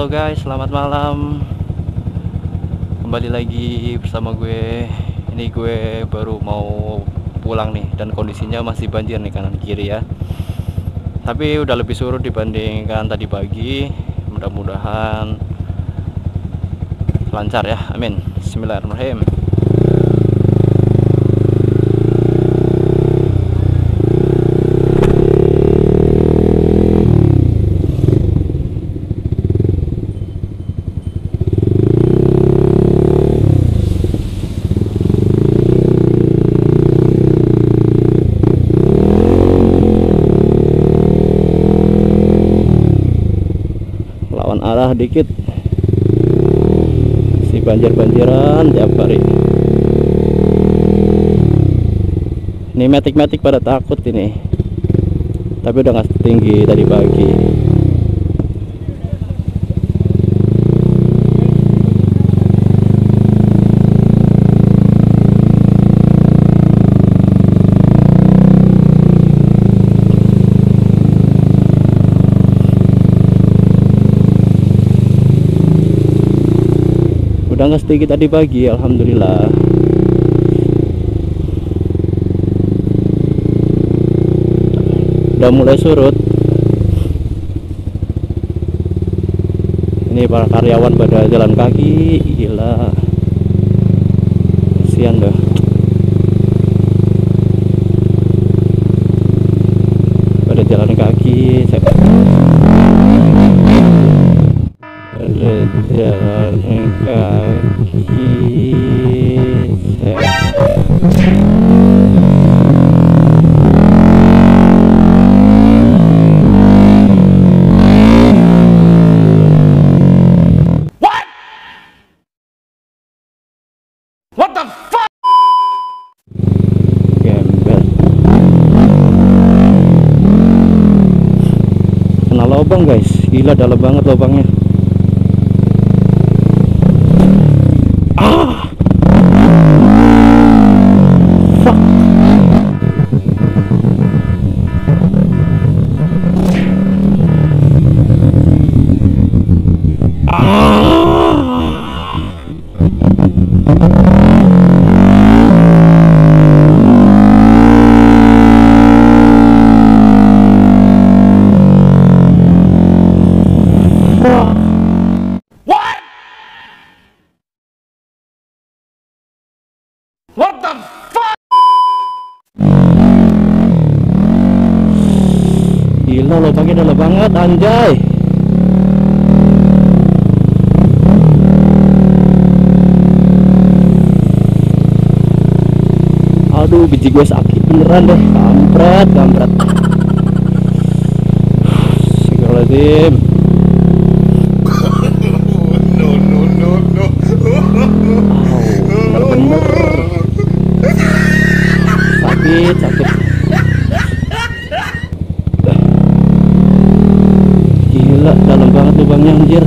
Halo guys, selamat malam. Kembali lagi bersama gue. Ini gue baru mau pulang nih dan kondisinya masih banjir nih kanan kiri ya. Tapi udah lebih surut dibandingkan tadi pagi. Mudah-mudahan lancar ya. Amin. Bismillahirrahmanirrahim. Arah dikit. Si banjir-banjiran tiap hari. Ini metik-metik pada takut ini. Tapi udah nggak setinggi tadi pagi udah nggak setinggi tadi pagi alhamdulillah. Udah mulai surut. Ini para karyawan pada jalan kaki gila. Kasihan dah. Pada jalan kaki saya What the fuck? kena lubang guys gila dalam banget lubangnya Gila lubangnya dalam banget anjay Aduh biji gue sakit beneran deh. Kampret kampret. Astagfirullahaladzim. No, no, no, no. Sakit sakit. Gila dalam banget lubangnya anjir